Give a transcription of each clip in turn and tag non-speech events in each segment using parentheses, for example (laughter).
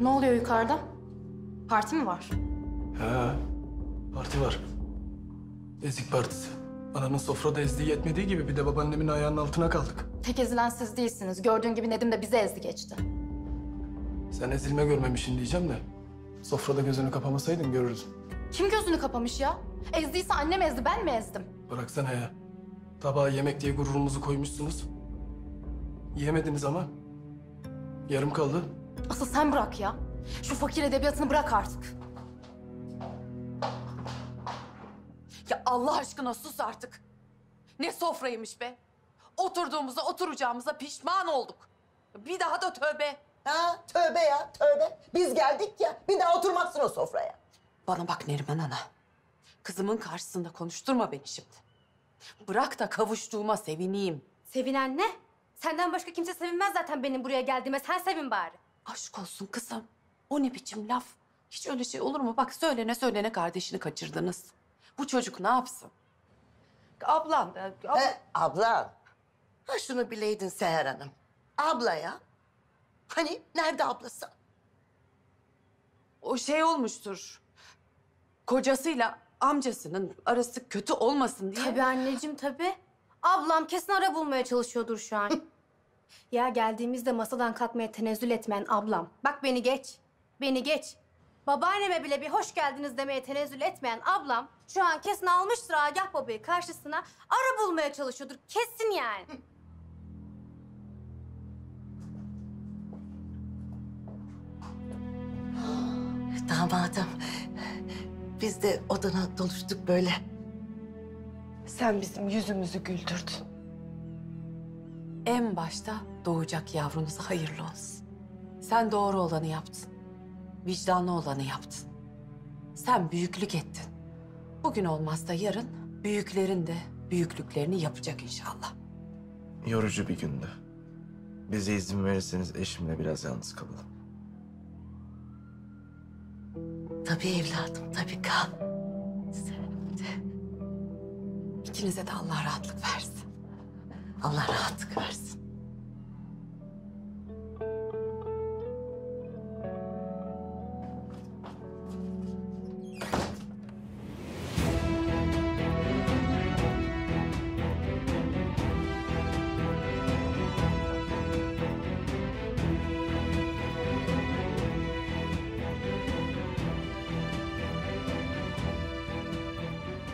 Ne oluyor yukarıda? Parti mi var? Ha, parti var. Ezik partisi. Ananın sofrada ezdiği yetmediği gibi bir de babaannemin ayağının altına kaldık. Tek ezilen siz değilsiniz. Gördüğün gibi Nedim de bizi ezdi geçti. Sen ezilme görmemişsin diyeceğim de. Sofrada gözünü kapamasaydın görürdün. Kim gözünü kapamış ya? Ezdiyse annem ezdi, ben mi ezdim? Bıraksana ya. Tabağa yemek diye gururumuzu koymuşsunuz. Yiyemediniz ama. Yarım kaldı. Asıl sen bırak ya. Şu fakir edebiyatını bırak artık. Ya Allah aşkına sus artık. Ne sofraymış be. Oturduğumuza oturacağımıza pişman olduk. Bir daha da tövbe. Ha tövbe ya tövbe. Biz geldik ya bir daha oturmazsın o sofraya. Bana bak Neriman ana. Kızımın karşısında konuşturma beni şimdi. Bırak da kavuştuğuma sevineyim. Sevinen ne? Senden başka kimse sevinmez zaten benim buraya geldiğime. Sen sevin bari. Aşk olsun kızım. O ne biçim laf? Hiç öyle şey olur mu? Bak söylene söylene kardeşini kaçırdınız. Bu çocuk ne yapsın? Ablan da... ab- He abla. Ha şunu bileydin Seher Hanım. Abla ya. Hani nerede ablası? O şey olmuştur. Kocasıyla amcasının arası kötü olmasın diye. Tabii anneciğim tabii. Ablam kesin ara bulmaya çalışıyordur şu an. (laughs) ya geldiğimizde masadan kalkmaya tenezzül etmeyen ablam. Bak beni geç. Beni geç. Babaanneme bile bir hoş geldiniz demeye tenezzül etmeyen ablam şu an kesin almıştır Agah babayı karşısına ara bulmaya çalışıyordur. Kesin yani. (laughs) Damadım. Biz de odana doluştuk böyle. Sen bizim yüzümüzü güldürdün. En başta doğacak yavrunuza hayırlı olsun. Sen doğru olanı yaptın. Vicdanlı olanı yaptın. Sen büyüklük ettin. Bugün olmazsa yarın büyüklerin de büyüklüklerini yapacak inşallah. Yorucu bir gündü. Bize izin verirseniz eşimle biraz yalnız kalalım. Tabii evladım tabii kal. İkinize de Allah rahatlık versin. Allah rahatlık versin.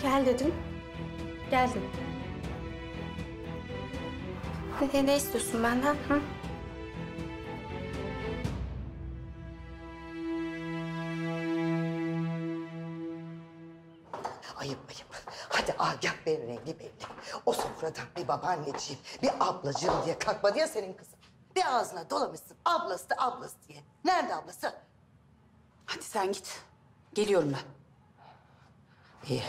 Gel dedim. Geldim. Ne, ne istiyorsun benden? Hı? Ayıp ayıp. Hadi Agah rengi belli. O sofradan bir babaanneciğim, bir ablacığım diye kalkmadı ya senin kızın. Bir ağzına dolamışsın ablası da ablası diye. Nerede ablası? Hadi sen git. Geliyorum ben. İyi.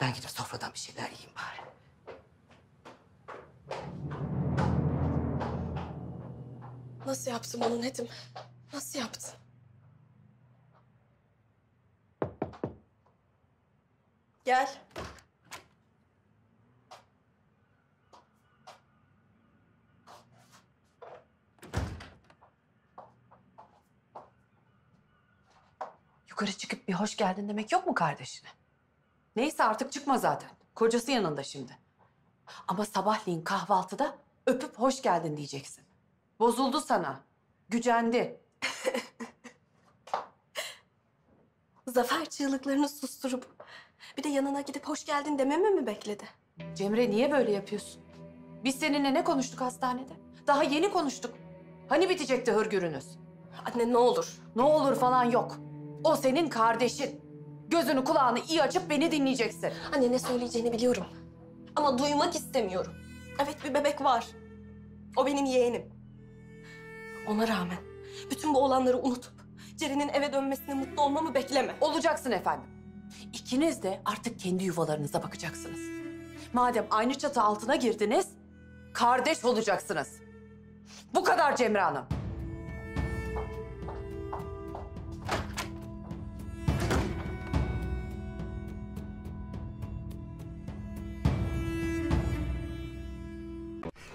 Ben gidip sofradan bir şeyler yiyeyim bari. Nasıl yaptın bunu Nedim? Nasıl yaptın? Gel. Yukarı çıkıp bir hoş geldin demek yok mu kardeşine? Neyse artık çıkma zaten. Kocası yanında şimdi. Ama sabahleyin kahvaltıda öpüp hoş geldin diyeceksin. Bozuldu sana. Gücendi. (laughs) Zafer çığlıklarını susturup bir de yanına gidip hoş geldin dememi mi bekledi? Cemre niye böyle yapıyorsun? Biz seninle ne konuştuk hastanede? Daha yeni konuştuk. Hani bitecekti hırgürünüz? Anne ne olur. Ne olur falan yok. O senin kardeşin. Gözünü kulağını iyi açıp beni dinleyeceksin. Anne ne söyleyeceğini biliyorum. Ama duymak istemiyorum. Evet bir bebek var. O benim yeğenim. Ona rağmen bütün bu olanları unutup Ceren'in eve dönmesine mutlu olmamı bekleme. Olacaksın efendim. İkiniz de artık kendi yuvalarınıza bakacaksınız. Madem aynı çatı altına girdiniz, kardeş olacaksınız. Bu kadar Cemre Hanım.